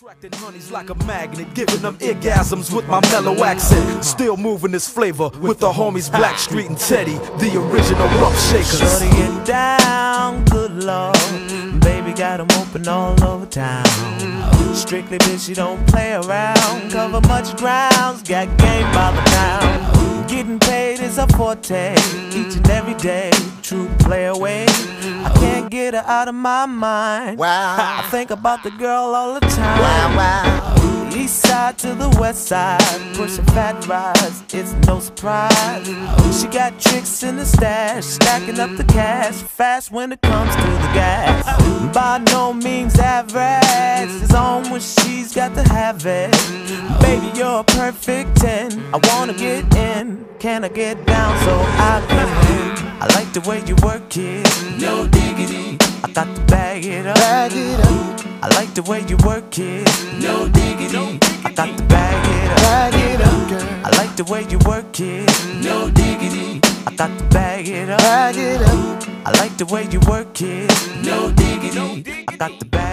Attracting honeys like a magnet, giving them orgasms with my mellow accent. Still moving this flavor with the homies Blackstreet and Teddy, the original rough shakers. Get down, good lord. Baby got 'em open all over town. Strictly bitch, you don't play around. Cover much grounds, got game by the pound. Getting paid is a forte, each and every day. True play away. I can't get her out of my mind. Wow. I think about the girl all the time. Wow, wow. East side to the west side, pushing fat rides, it's no surprise. She got tricks in the stash, stacking up the cash, fast when it comes to the gas. By no means average, it's on when she's got to have it. Baby, you're a perfect 10. I wanna get in, can I get down so I can win? I like the way you work it, no diggity. I got to bag it up. Bag it up, I like the way you work it, no diggity. I got to bag it up. bag it up, girl. I like the way you work it, no diggity. I got to bag it up. Bag it up, I like the way you work it, no diggity. I got to bag it